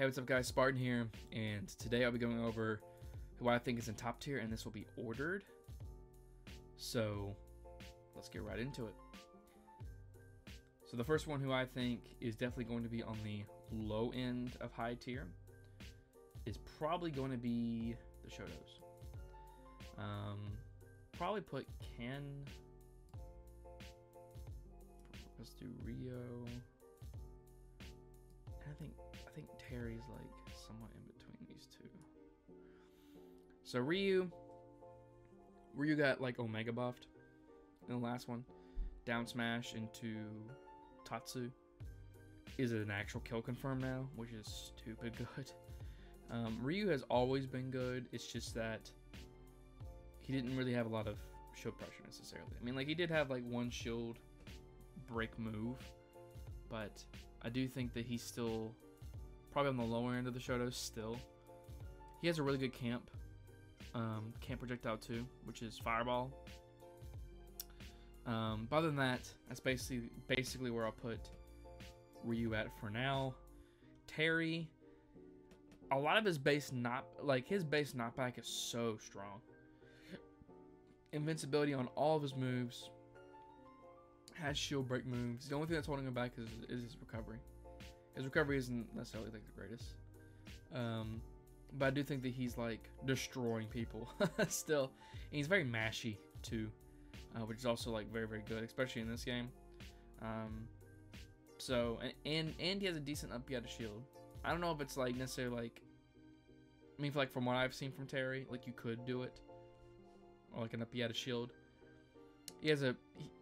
Hey, what's up, guys? Spartan here, and today I'll be going over who I think is in top tier, and this will be ordered. So, let's get right into it. So, the first one who I think is definitely going to be on the low end of high tier is probably going to be the Shotos. Um, probably put Ken. Let's do Ryu. I think Terry's like somewhat in between these two. So Ryu, Ryu got like Omega buffed in the last one. Down smash into Tatsu is it an actual kill confirm now, which is stupid good. Um, Ryu has always been good. It's just that he didn't really have a lot of shield pressure necessarily. I mean, like he did have like one shield break move, but I do think that he's still probably on the lower end of the Shotos still. He has a really good camp. Um, camp projectile too, which is fireball. Um, but other than that, that's basically basically where I'll put Ryu at for now. Terry, a lot of his base not like his base knockback is so strong. Invincibility on all of his moves. Has shield break moves. The only thing that's holding him back is, is his recovery. His recovery isn't necessarily like the greatest. Um, but I do think that he's like destroying people still. And he's very mashy too, uh, which is also like very very good, especially in this game. Um, so and, and and he has a decent up of shield. I don't know if it's like necessarily like. I mean, like from what I've seen from Terry, like you could do it, or like an up of shield. He has a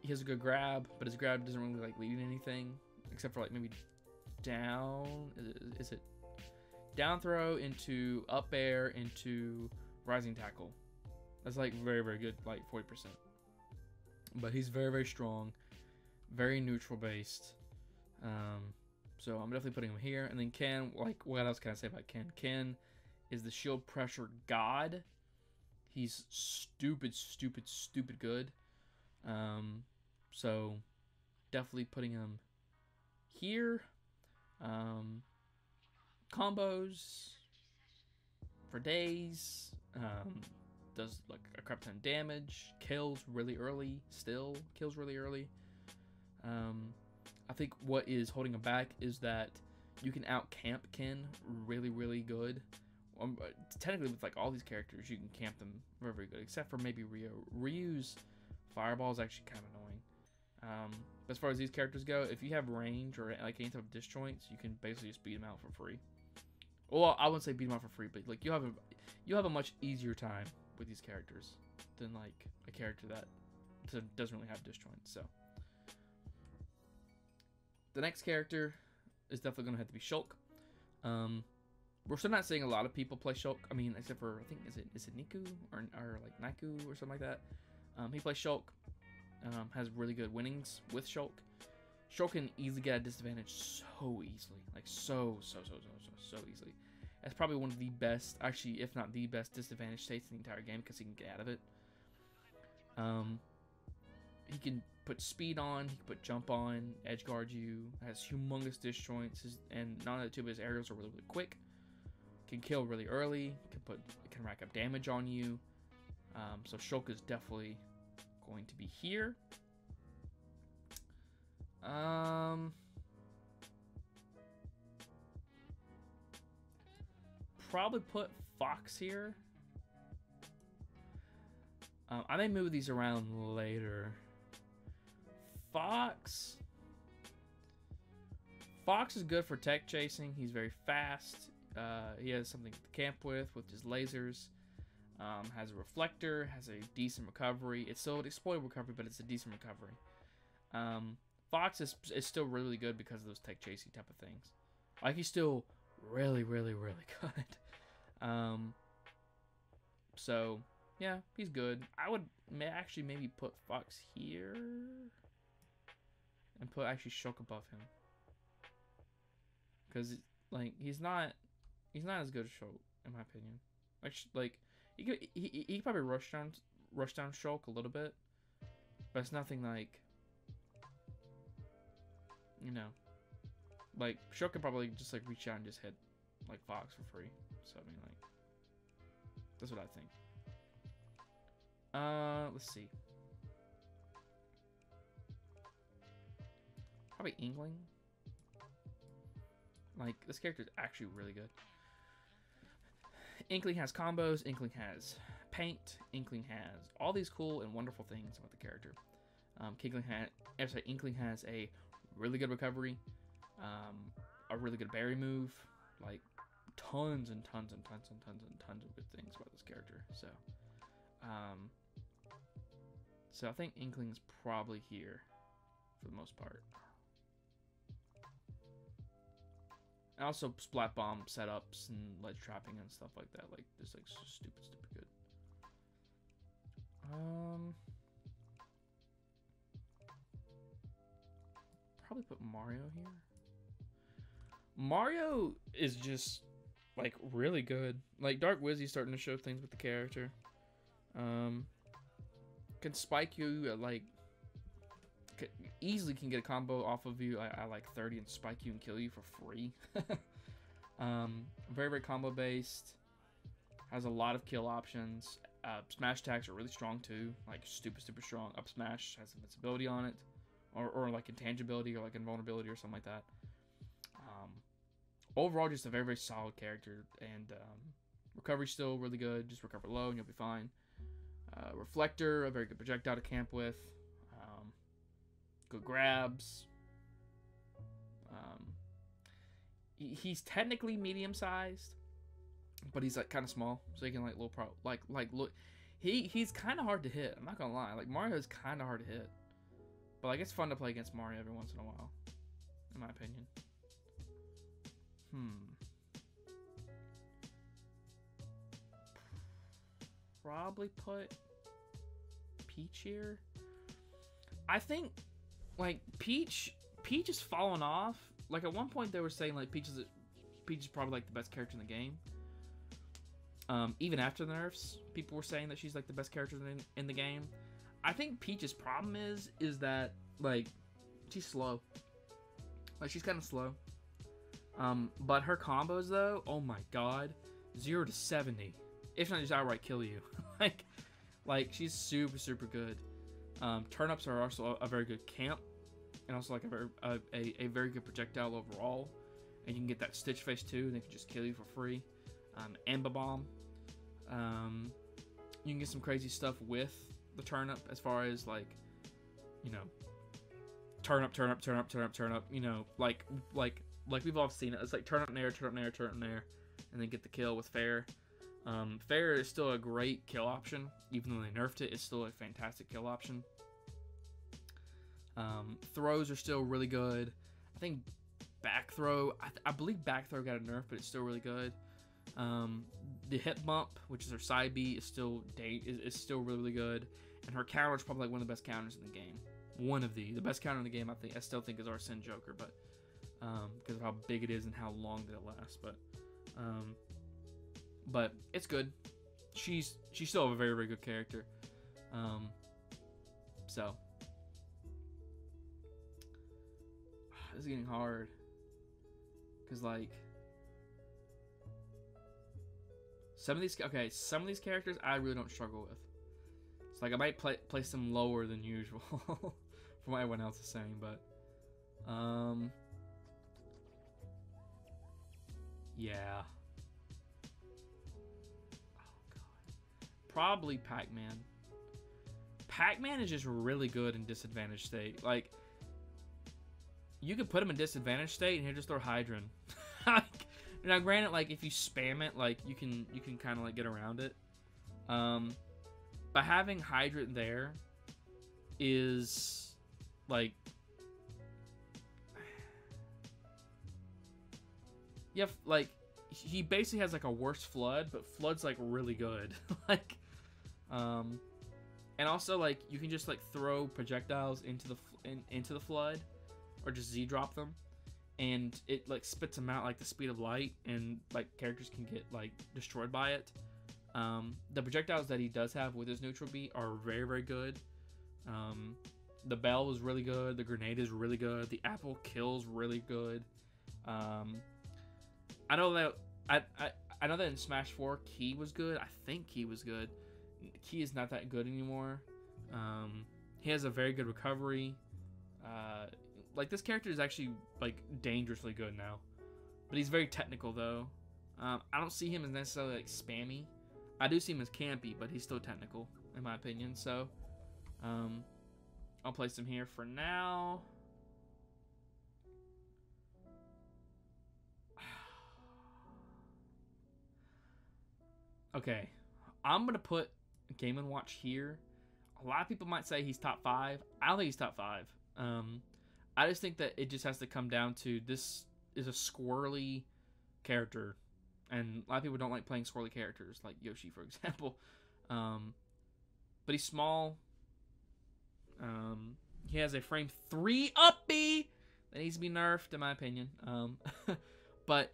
he has a good grab, but his grab doesn't really like lead anything except for like maybe down. Is it down throw into up air into rising tackle? That's like very very good, like forty percent. But he's very very strong, very neutral based. Um, so I'm definitely putting him here. And then Ken, like what else can I say about Ken? Ken is the shield pressure god. He's stupid, stupid, stupid good. Um, so definitely putting him here. Um, combos for days. Um, does like a crap ton of damage. Kills really early. Still kills really early. Um, I think what is holding him back is that you can out camp Ken really really good. Um, technically, with like all these characters, you can camp them very very good, except for maybe Ryu. Ryu's fireball is actually kind of annoying. Um, as far as these characters go, if you have range or like any type of disjoints, you can basically just beat them out for free. Well, I wouldn't say beat them out for free, but like you have a you have a much easier time with these characters than like a character that doesn't really have disjoints. So the next character is definitely gonna have to be Shulk. Um, we're still not seeing a lot of people play Shulk. I mean, except for I think is it is it Niku or or like Naku or something like that. Um, he plays Shulk. Um, has really good winnings with Shulk. Shulk can easily get a disadvantage so easily, like so so so so so so easily. That's probably one of the best, actually, if not the best disadvantage states in the entire game because he can get out of it. Um, he can put speed on, he can put jump on, edge guard you, has humongous disjoints, his, and not only that too, but his aerials are really, really quick. Can kill really early, can put can rack up damage on you. Um, so Shulk is definitely going to be here. Um, probably put Fox here. Um, I may move these around later. Fox. Fox is good for tech chasing. He's very fast. Uh, he has something to camp with, with his lasers. Um, has a reflector, has a decent recovery. It's still an exploit recovery, but it's a decent recovery. Um, Fox is, is still really good because of those tech chasing type of things. Like he's still really, really, really good. Um, so yeah, he's good. I would may actually maybe put Fox here and put actually Shulk above him because like he's not he's not as good as Shulk in my opinion. Like like he could he, he could probably rush down rush down Shulk a little bit, but it's nothing like you know like Shulk could probably just like reach out and just hit like Fox for free. So I mean, like, that's what I think. Uh, let's see. Probably Inkling. Like this character is actually really good. Inkling has combos. Inkling has paint. Inkling has all these cool and wonderful things about the character. Um, Inkling, ha- sorry, Inkling has a really good recovery, um, a really good bury move, like tons and tons and tons and tons and tons of good things about this character. So, um, so I think Inkling's probably here for the most part. And also splat bomb setups and ledge trapping and stuff like that. Like this, like stupid, stupid good. Um, probably put Mario here. Mario is just like really good. Like Dark Wizzy's starting to show things with the character. Um, can spike you at like easily can get a combo off of you I, like 30 and spike you and kill you for free. um, very, very combo based. Has a lot of kill options. Uh, smash attacks are really strong too. Like stupid, super strong. Up smash has invincibility on it. Or, or like intangibility or like invulnerability or something like that. Um, overall, just a very, very solid character. And um, recovery's still really good. Just recover low and you'll be fine. Uh, Reflector, a very good projectile to camp with good grabs. Um, he's technically medium sized, but he's like kind of small, so he can like little pro like like look. He he's kind of hard to hit. I'm not gonna lie. Like Mario is kind of hard to hit, but like it's fun to play against Mario every once in a while, in my opinion. Hmm. Probably put Peach here. I think like Peach, Peach is falling off. Like at one point they were saying like Peach is Peach is probably like the best character in the game. Um, even after the nerfs, people were saying that she's like the best character in, in the game. I think Peach's problem is is that like she's slow. Like she's kind of slow. Um, but her combos though, oh my god, zero to seventy, if not just outright kill you. like, like she's super super good. Um, turnips are also a, a very good camp and also like a very a, a, a, very good projectile overall. And you can get that Stitch Face too, and they can just kill you for free. Um, Amba Bomb. Um, you can get some crazy stuff with the turnip as far as like, you know, turnip, turn up, turnip, turn up, turnip. You know, like like like we've all seen it. It's like turnip nair, turnip turn up and then get the kill with fair. Um, fair is still a great kill option, even though they nerfed it. It's still a fantastic kill option. Um, throws are still really good. I think back throw, I, th- I, believe back throw got a nerf, but it's still really good. Um, the hip bump, which is her side B, is still date is, is still really really good, and her counter is probably like one of the best counters in the game. One of the the best counter in the game, I think. I still think is Arsene Joker, but um, because of how big it is and how long did it lasts. but um, but it's good. She's she's still a very very good character. Um, so This is getting hard. Cause like some of these okay, some of these characters I really don't struggle with. It's like I might play, place them lower than usual from what everyone else is saying, but um yeah. Oh god. Probably Pac-Man. Pac-Man is just really good in disadvantaged state. Like you could put him in disadvantage state and he'll just throw Hydrant. now, granted, like if you spam it, like you can you can kind of like get around it. Um, but having Hydrant there is like yeah, like he basically has like a worse flood, but flood's like really good. like, um, and also like you can just like throw projectiles into the in, into the flood or just Z drop them, and it like spits them out like the speed of light, and like characters can get like destroyed by it. Um, the projectiles that he does have with his neutral beat are very very good. Um, the bell was really good. The grenade is really good. The apple kills really good. Um, I know that I, I I know that in Smash Four, Key was good. I think Key was good. Key is not that good anymore. Um, he has a very good recovery. Uh, like this character is actually like dangerously good now, but he's very technical though. Um, I don't see him as necessarily like spammy. I do see him as campy, but he's still technical in my opinion. So, um, I'll place him here for now. okay, I'm gonna put Game and Watch here. A lot of people might say he's top five. I don't think he's top five. Um, I just think that it just has to come down to this is a squirrely character, and a lot of people don't like playing squirrely characters, like Yoshi, for example. Um, but he's small. Um, he has a frame three uppy that needs to be nerfed, in my opinion. Um, but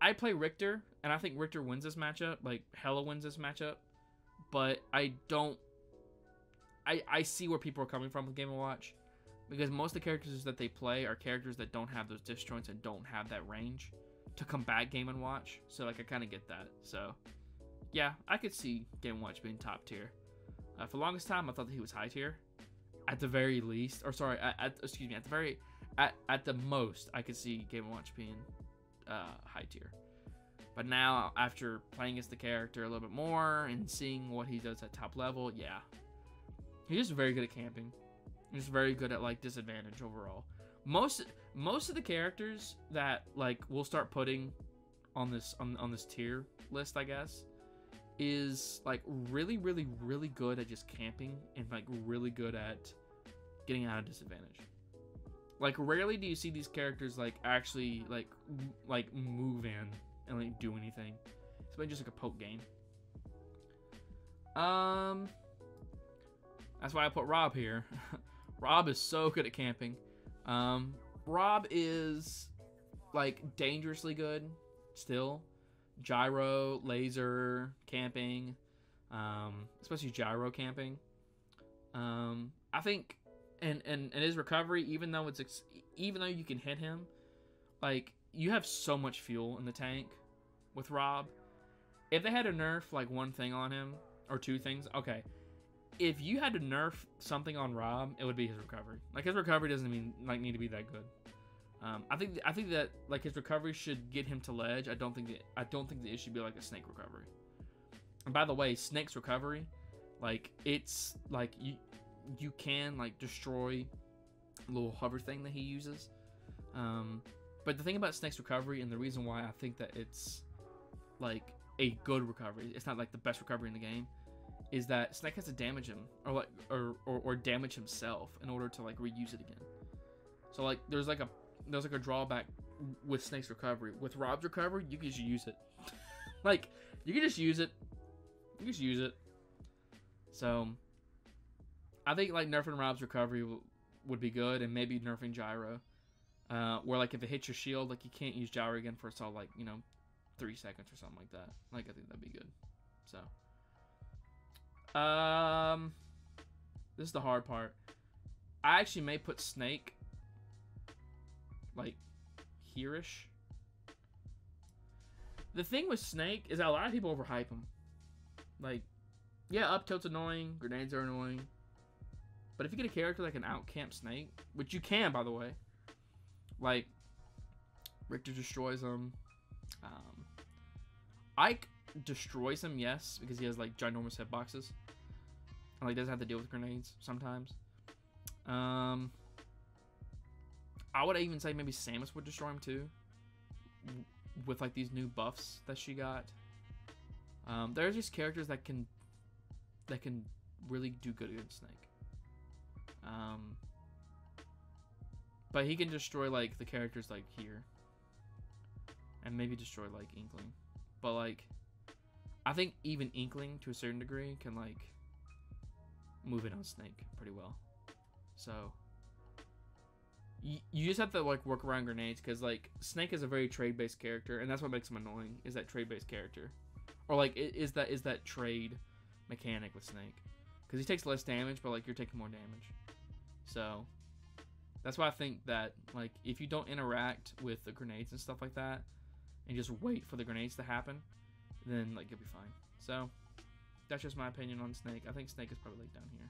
I play Richter, and I think Richter wins this matchup. Like Hella wins this matchup, but I don't. I I see where people are coming from with Game and Watch, because most of the characters that they play are characters that don't have those disjoints and don't have that range to combat Game and Watch. So like I kind of get that. So yeah, I could see Game and Watch being top tier. Uh, for the longest time, I thought that he was high tier. At the very least, or sorry, at, at excuse me, at the very at, at the most, I could see Game and Watch being uh, high tier. But now, after playing as the character a little bit more and seeing what he does at top level, yeah, he's just very good at camping. He's very good at like disadvantage overall. Most most of the characters that like we'll start putting on this on, on this tier list, I guess, is like really, really, really good at just camping and like really good at getting out of disadvantage. Like rarely do you see these characters like actually like like move in and like do anything. It's been just like a poke game. Um, that's why I put Rob here. Rob is so good at camping. Um, Rob is like dangerously good still. Gyro, laser, camping, um, especially gyro camping. Um, I think, and, and and his recovery, even though it's ex- even though you can hit him, like you have so much fuel in the tank with Rob. If they had a nerf like one thing on him or two things, okay. If you had to nerf something on Rob, it would be his recovery. Like his recovery doesn't mean like need to be that good. Um, I think I think that like his recovery should get him to ledge. I don't think that I don't think that it should be like a snake recovery. And by the way, snake's recovery, like it's like you you can like destroy a little hover thing that he uses. Um, but the thing about snake's recovery and the reason why I think that it's like a good recovery, it's not like the best recovery in the game, is that Snake has to damage him or like or, or, or damage himself in order to like reuse it again. So like there's like a there's like a drawback with Snake's recovery. With Rob's recovery, you can just use it. like you can just use it. You can just use it. So I think like nerfing Rob's recovery w- would be good, and maybe nerfing Gyro. Uh, where like if it hits your shield, like you can't use Gyro again for so like you know three seconds or something like that. Like I think that'd be good. So, um, this is the hard part. I actually may put Snake like here-ish. The thing with Snake is that a lot of people overhype him. Like, yeah, up tilt's annoying, grenades are annoying. But if you get a character like an out camp Snake, which you can by the way, like Richter destroys him. Um, Ike destroys him, yes, because he has like ginormous hitboxes. And like doesn't have to deal with grenades sometimes. Um, I would even say maybe Samus would destroy him too, with like these new buffs that she got. Um, there's just characters that can that can really do good against Snake. Um, but he can destroy like the characters like here, and maybe destroy like Inkling. But like, I think even Inkling to a certain degree can like move it on Snake pretty well. So you, you just have to like work around grenades because like Snake is a very trade based character, and that's what makes him annoying. Is that trade based character, or like is that is that trade mechanic with Snake? Because he takes less damage, but like you're taking more damage. So that's why I think that like if you don't interact with the grenades and stuff like that, and just wait for the grenades to happen, then like you'll be fine. So that's just my opinion on Snake. I think Snake is probably like down here.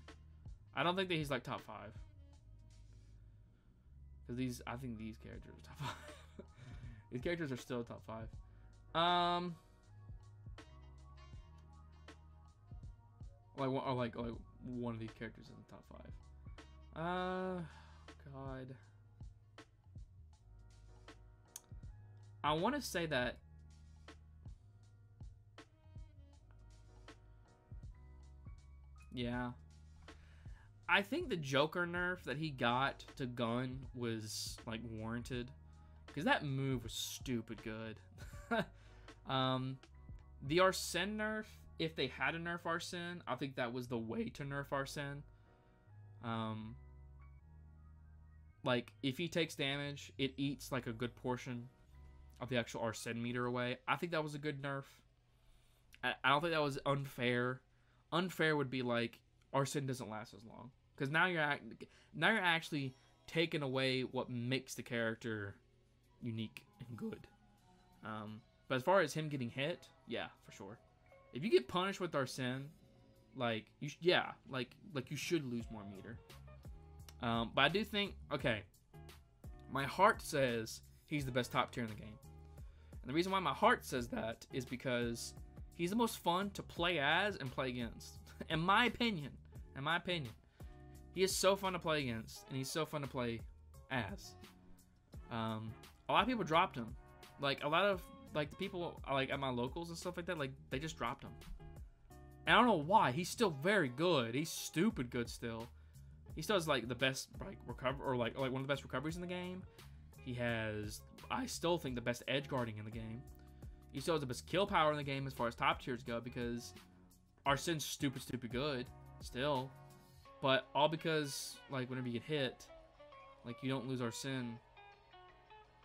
I don't think that he's like top five. Cause these, I think these characters are top five. these characters are still top five. Um, like or like like one of these characters in the top five. Uh, God. I want to say that Yeah. I think the Joker nerf that he got to Gun was like warranted because that move was stupid good. um, the Arsene nerf, if they had a nerf Arsene, I think that was the way to nerf Arsene. Um, like if he takes damage, it eats like a good portion of the actual Arsene meter away. I think that was a good nerf. I, I don't think that was unfair. Unfair would be like Arsene doesn't last as long because now you're act- now you're actually taking away what makes the character unique and good. Um, but as far as him getting hit, yeah, for sure. If you get punished with Arsene, like you, sh- yeah, like like you should lose more meter. Um, but I do think okay. My heart says he's the best top tier in the game, and the reason why my heart says that is because he's the most fun to play as and play against. in my opinion, in my opinion, he is so fun to play against, and he's so fun to play as. Um, a lot of people dropped him. Like a lot of like the people like at my locals and stuff like that, like they just dropped him. And I don't know why. He's still very good. He's stupid good still. He still has like the best like recover or like like one of the best recoveries in the game. He has I still think the best edge guarding in the game. He still has the best kill power in the game as far as top tiers go because Arsene's stupid stupid good still. But all because like whenever you get hit, like you don't lose Arsene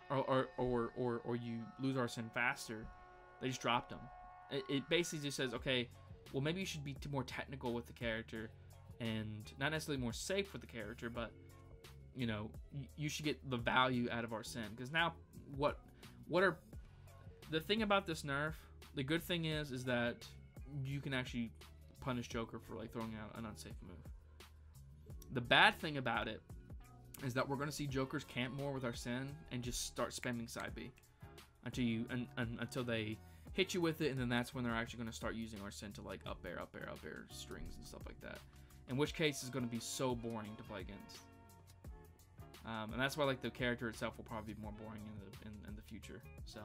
or or or or, or you lose Arsene faster. They just dropped him. It, it basically just says, okay, well maybe you should be more technical with the character and not necessarily more safe with the character, but you know you should get the value out of Arsene because now what what are the thing about this nerf? The good thing is is that you can actually punish Joker for like throwing out an unsafe move. The bad thing about it is that we're going to see Jokers camp more with Arsene and just start spamming side B until you un, un, until they hit you with it, and then that's when they're actually going to start using Arsene to like up air, up air, up air strings and stuff like that. In which case, it's going to be so boring to play against. Um, and that's why like the character itself will probably be more boring in the in, in the future. So,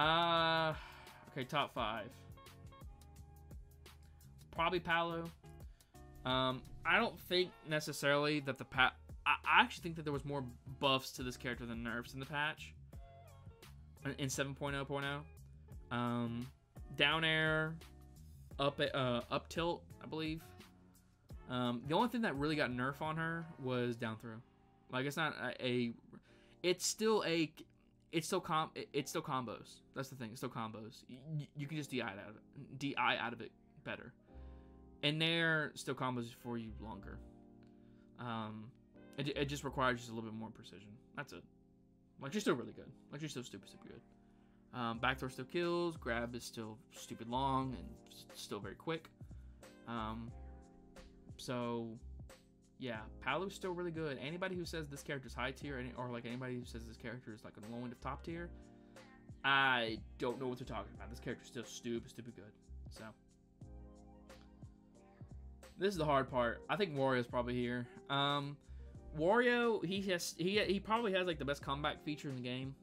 uh, okay, top five. Probably Paolo. Um, I don't think necessarily that the pat. I, I actually think that there was more buffs to this character than nerfs in the patch. In- In 7.0.0, um, down air, up uh, up tilt, I believe. Um, the only thing that really got nerf on her was down throw. Like it's not a, a it's still a, it's still com, it- it's still combos. That's the thing. It's still combos. You, you can just di out of it, di out of it better and they're still combos for you longer. Um, it, it just requires just a little bit more precision. That's it. Like you're still really good. Like you're still stupid, stupid good. Um, backthrow still kills. Grab is still stupid long and still very quick. Um, so yeah, Palu's still really good. Anybody who says this character's high tier, or like anybody who says this character is like a low end of top tier, I don't know what they're talking about. This character's still stupid, stupid good. So. This is the hard part. I think Wario's probably here. Um, Wario, he has he he probably has like the best comeback feature in the game,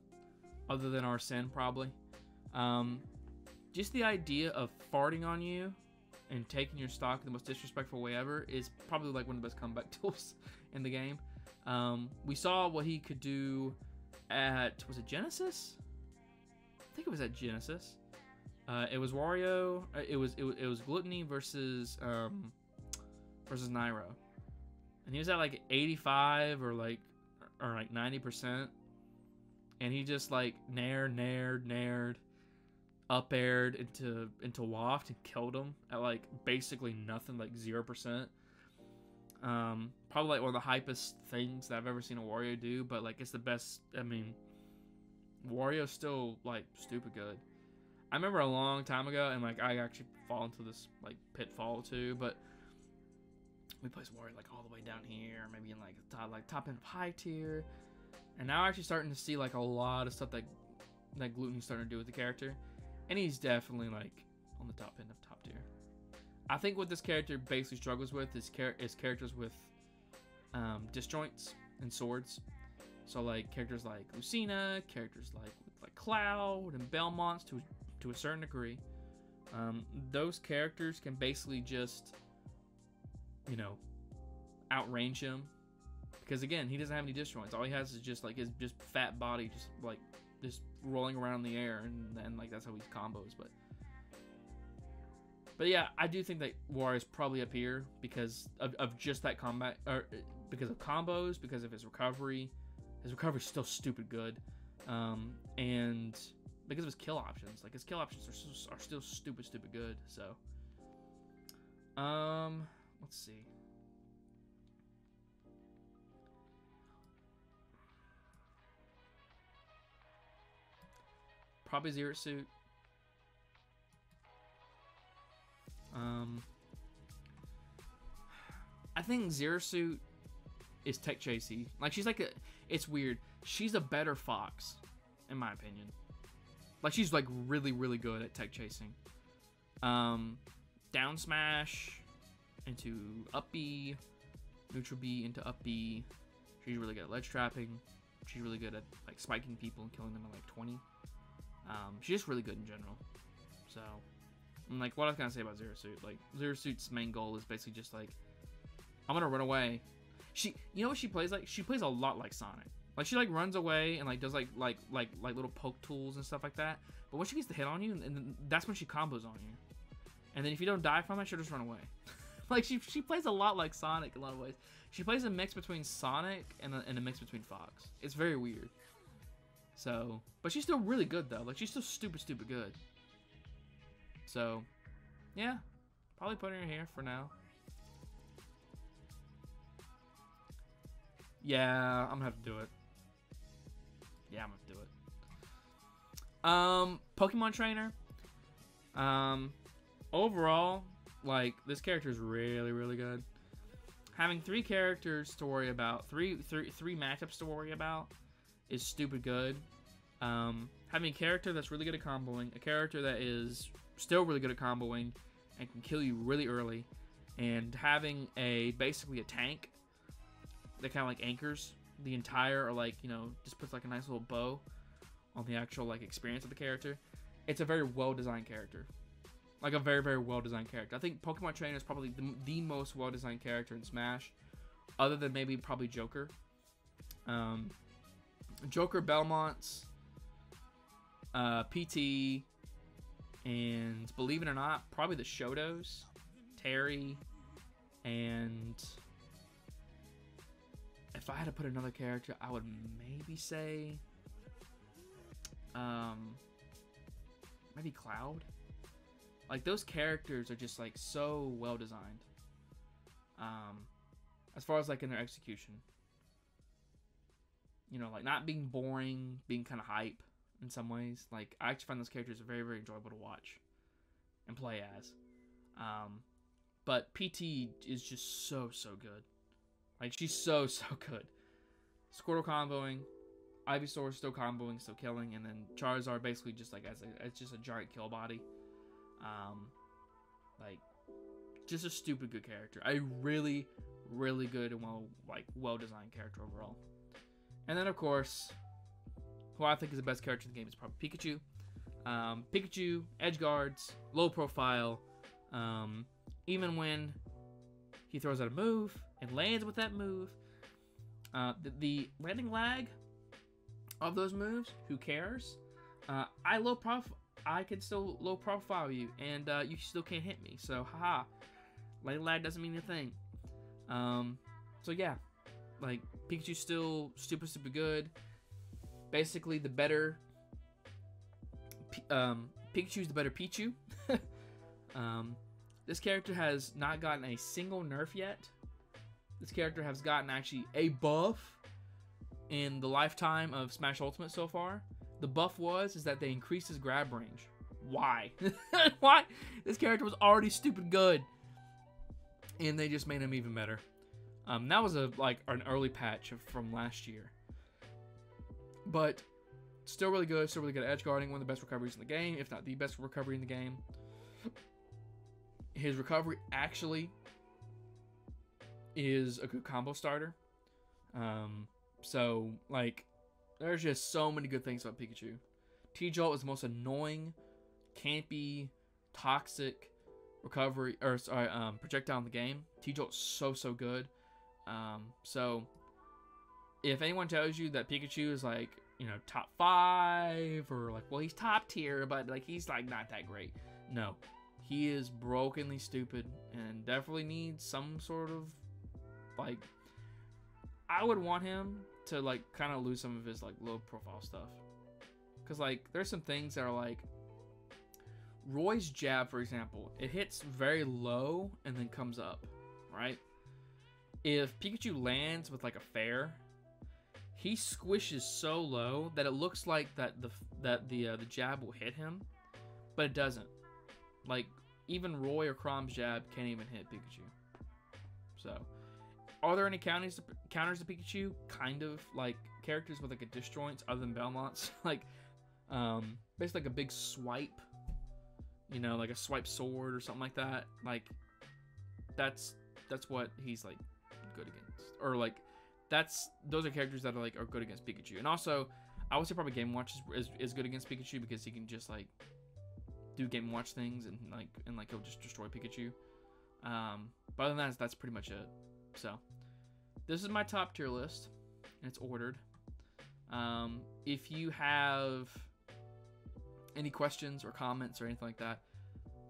other than Arsene probably. Um, just the idea of farting on you and taking your stock in the most disrespectful way ever is probably like one of the best comeback tools in the game. Um, we saw what he could do at was it Genesis? I think it was at Genesis. Uh, it was Wario. uh, It was it was, it was Glutonny versus um, versus Nairo, and he was at like 85 or like or like 90 percent, and he just like nair nair nared, up aired into into waft and killed him at like basically nothing, like zero percent. Um, probably like one of the hypest things that I've ever seen a Wario do, but like it's the best. I mean, Wario's still like stupid good. I remember a long time ago, and like I actually fall into this like pitfall too, but we place Wario like all the way down here, maybe in like top like top end of high tier. And now I'm actually starting to see like a lot of stuff that that Gluton's starting to do with the character. And he's definitely like on the top end of top tier. I think what this character basically struggles with is, char- is characters with um, disjoints and swords. So like characters like Lucina, characters like like Cloud and Belmonts to to a certain degree. Um, those characters can basically just you know outrange him because again he doesn't have any disjoints. All he has is just like his just fat body, just like just rolling around in the air, and then like that's how he combos. But but yeah, I do think that War is probably up here because of, of just that combat, or because of combos, because of his recovery. His recovery is still stupid good, um, and because of his kill options. Like his kill options are, are still stupid, stupid good. So, um, let's see. Probably Zero Suit. Um, I think Zero Suit is tech chasey. Like she's like a, it's weird. She's a better Fox, in my opinion. Like she's like really really good at tech chasing. Um, down smash into up B, neutral B into up B. She's really good at ledge trapping. She's really good at like spiking people and killing them at like 20. Um, she's just really good in general. So, I'm like, what I was gonna say about Zero Suit? Like, Zero Suit's main goal is basically just like, I'm gonna run away. She, you know what she plays like? She plays a lot like Sonic. Like she like runs away and like does like like like like little poke tools and stuff like that. But when she gets the hit on you, and, and that's when she combos on you. And then if you don't die from it, she'll just run away. like she she plays a lot like Sonic in a lot of ways. She plays a mix between Sonic and a, and a mix between Fox. It's very weird. So, but she's still really good though. Like she's still stupid stupid good. So, yeah, probably putting her here for now. Yeah, I'm gonna have to do it. Yeah, I'm gonna do it. Um, Pokemon Trainer. Um, overall, like this character is really, really good. Having three characters to worry about, three, three, three matchups to worry about, is stupid good. Um, having a character that's really good at comboing, a character that is still really good at comboing and can kill you really early, and having a basically a tank that kind of like anchors the entire or like you know just puts like a nice little bow on the actual like experience of the character it's a very well designed character. Like a very very well designed character. I think pokemon trainer is probably the, the most well designed character in smash other than maybe probably joker. Um, joker belmonts uh, pt and believe it or not probably the Shotos, terry and if I had to put another character, I would maybe say, um, maybe Cloud. Like those characters are just like so well designed. Um, as far as like in their execution, you know, like not being boring, being kind of hype in some ways. Like I actually find those characters very very enjoyable to watch and play as. Um, but PT is just so so good. Like she's so so good. Squirtle comboing, Ivysaur still comboing, still killing, and then Charizard basically just like as a, as just a giant kill body. Um, like just a stupid good character. A really really good and well like well designed character overall. And then of course, who I think is the best character in the game is probably Pikachu. Um, Pikachu, edge guards, low profile. Um, even when he throws out a move, and lands with that move. Uh, the, the, landing lag of those moves, who cares? Uh, I low prof, I can still low profile you, and uh, you still can't hit me. So, haha, landing lag doesn't mean a thing. Um, so yeah, like Pikachu's still super super good. Basically, the better. Um, Pikachu's the better Pichu. um, this character has not gotten a single nerf yet this character has gotten actually a buff in the lifetime of Smash Ultimate so far. The buff was is that they increased his grab range. Why? Why? This character was already stupid good, and they just made him even better. Um, that was a like an early patch from last year, but still really good. Still really good edge guarding. One of the best recoveries in the game, if not the best recovery in the game. His recovery actually is a good combo starter. Um, so like, there's just so many good things about Pikachu. T Jolt is the most annoying, campy, toxic recovery or sorry, um, projectile in the game. T Jolt's so so good. Um, so if anyone tells you that Pikachu is like you know top five or like well he's top tier but like he's like not that great, no, he is brokenly stupid and definitely needs some sort of like I would want him to like kind of lose some of his like low profile stuff. Cause like there's some things that are like Roy's jab, for example, it hits very low and then comes up, right? If Pikachu lands with like a fair, he squishes so low that it looks like that the that the uh, the jab will hit him, but it doesn't. Like even Roy or Chrom's jab can't even hit Pikachu. So are there any counters to, counters to Pikachu? Kind of like characters with like a disjoint other than Belmont's, like um, basically like a big swipe, you know, like a swipe sword or something like that. Like that's that's what he's like good against, or like that's those are characters that are like are good against Pikachu. And also, I would say probably Game Watch is, is, is good against Pikachu because he can just like do Game Watch things and like and like he'll just destroy Pikachu. Um, but other than that, that's pretty much it. So, this is my top tier list, and it's ordered. Um, if you have any questions or comments or anything like that,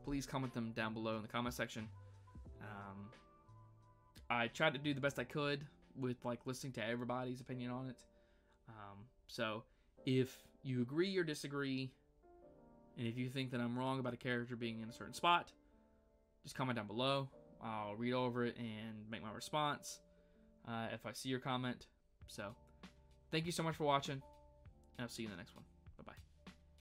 please comment them down below in the comment section. I tried to do the best I could with like listening to everybody's opinion on it. Um, so if you agree or disagree, and if you think that I'm wrong about a character being in a certain spot, just comment down below. I'll read over it and make my response uh, if I see your comment. So, thank you so much for watching, and I'll see you in the next one.